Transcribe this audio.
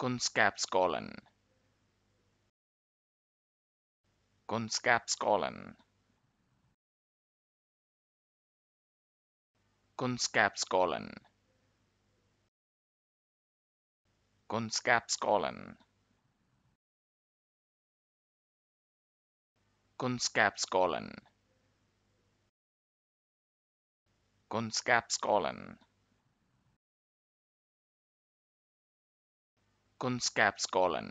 Kunskapsskolan Kunskapsskolan Kunskapsskolan Kunskapsskolan Kunskapsskolan Kunskapsskolan kunskapsskolan